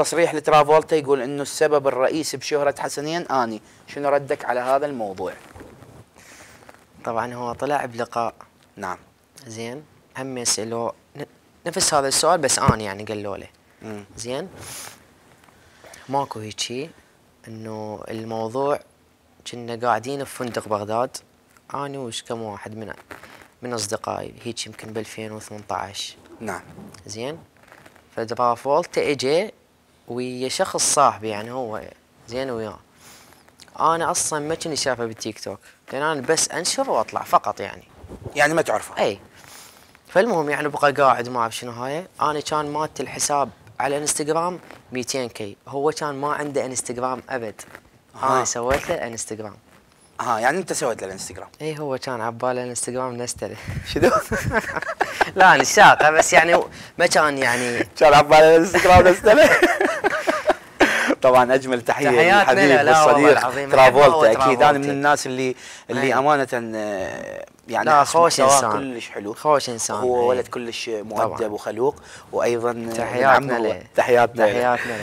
تصريح لترافولتا يقول إنه السبب الرئيسي بشهرة حسنين آني. شنو ردك على هذا الموضوع؟ طبعا هو طلع بلقاء. نعم. زين هم يسألوه ن- نفس هذا السؤال بس أنا يعني قالوا له. زين ماكو هيجي إنه الموضوع كنا قاعدين بفندق بغداد. أنا وش كم واحد من من أصدقائي هيك يمكن ب 2018 نعم. زين؟ فترافولتا اجى ويا شخص صاحبي يعني هو زين وياه. أنا أصلا ما كنت شايفه بالتيك توك لأن أنا بس أنشر وأطلع فقط يعني. يعني ما تعرفه؟ اي فالمهم يعني بقى قاعد ما اعرف شنو هاي. أنا كان مالت الحساب على انستغرام 200 K. هو كان ما عنده إنستغرام أبد. آه. أنا سويت له انستغرام ها يعني أنت سويت له الإنستغرام؟ اي هو كان عباله الإنستغرام نستله شنو؟ لا أنا الشاقه بس يعني ما كان يعني كان عبالي الإنستغرام نزله طبعا أجمل تحية للحبيب والصديق ترافولتا أكيد أنا من. الناس اللي اللي أي. أمانة آه، يعني لا، خوش إنسان. كلش حلو خوش إنسان، هو. ولد كلش مؤدب. وخلوق وأيضا تحياتنا له. تحياتنا. تحياتنا